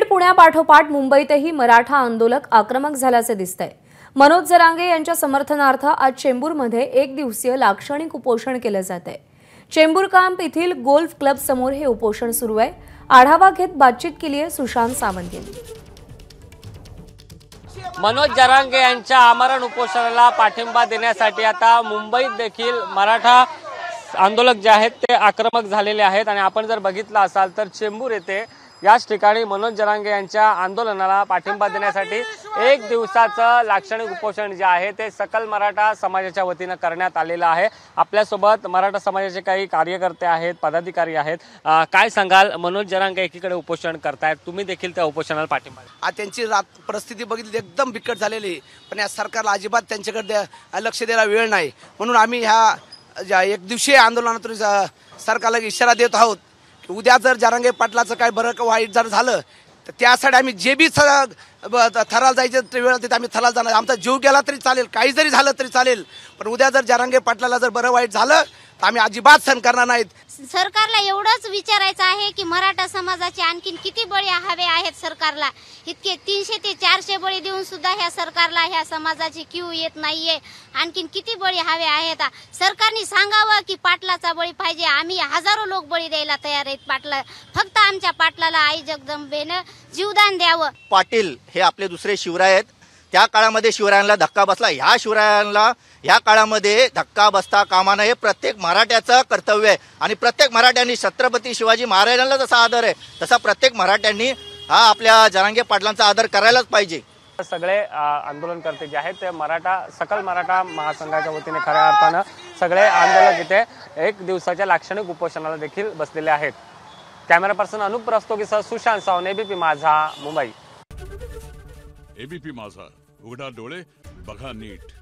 बीड पुण्यापाठोपाठ मुंबईतही मराठा आंदोलक आक्रमक झाल्याचे दिसत आहे मनोज जरांगे यांच्या समर्थनार्थ आज चेंबूरमध्ये एक दिवसीय लाक्षणिक उपोषण केलं जात आहे चेंबूर कॅम्प येथील गोल्फ क्लब समोर हे उपोषण सुरू आहे. आढावा घेत बातचीत केली आहे सुशांत सावंत यांनी. मनोज जरांगे यांच्या आमरण उपोषणाला पाठिंबा देण्यासाठी आता मुंबईत देखील मराठा आंदोलक जे आहेत ते आक्रमक झालेले आहेत. आणि आपण जर बघितलं असाल तर चेंबूर येथे याच ठिकाणी मनोज जरांगे यांच्या आंदोलनाला पाठिंबा देण्यासाठी एक दिवसाचं लाक्षणिक उपोषण जे आहे ते सकल मराठा समाजाच्या वतीनं करण्यात आलेलं आहे. आपल्यासोबत मराठा समाजाचे काही कार्यकर्ते आहेत पदाधिकारी आहेत. काय सांगाल? मनोज जरांगे एकीकडे उपोषण करतायत. तुम्ही देखील त्या उपोषणाला पाठिंबा द्या. आज त्यांची रात परिस्थिती बघितली एकदम बिकट झालेली. आहे. पण या सरकारला अजिबात त्यांच्याकडे लक्ष द्यायला वेळ नाही. म्हणून आम्ही ह्या ज्या एक दिवशीय आंदोलनातून सरकारला इशारा देत आहोत. उद्या जर जारांगे पाटलाचं काय बरं का वाईट जर झालं तर त्यासाठी आम्ही जे बी थ- ब- थराला जायचं ते वेळ तिथे आम्ही थराला जाणार. आमचा जीव गेला तरी चालेल काही जरी झालं तरी चालेल. पण उद्या जर जारांगे पाटलाला जर बरं वाईट झालं आम्ही अजिबात सहन करणार नाहीत. सरकारला एवढंच विचारायचं आहे की मराठा समाजाचे आणखीन किती बळी हवे आहेत सरकारला? इतके तीनशे ते चारशे बळी देऊन सुद्धा ह्या सरकारला ह्या समाजाची क्यू येत नाहीये. आणखीन किती बळी हवे आहेत? सरकारने सांगावं की पाटलाचा बळी पाहिजे. आम्ही हजारो लोक बळी द्यायला तयार आहेत पाटला. फक्त आमच्या पाटलाला आई जगदंबेनं जीवदान द्यावं. पाटील हे आपले दुसरे शिवराय आहेत. त्या काळामध्ये शिवरायांना धक्का बसला. ह्या शिवरायांना ह्या काळामध्ये धक्का बसता कामा नये हे प्रत्येक मराठ्याचं कर्तव्य आहे. आणि प्रत्येक मराठ्यांनी छत्रपती शिवाजी महाराजांना जसा आदर आहे तसा प्रत्येक मराठ्यांनी हा आपल्या जरांगे पाटलांचा आदर करायलाच पाहिजे. सगळे आंदोलनकर्ते जे आहेत ते मराठा सकल मराठा महासंघाच्या वतीने खऱ्या अर्थानं सगळे आंदोलक इथे एक दिवसाच्या लाक्षणिक उपोषणाला देखील बसलेले आहेत. कॅमेरा पर्सन अनुप रस्तोगीसह सुशांत सावंत एबीपी माझा मुंबई. एबीपी माझा. उघडा डोळे बघा नीट.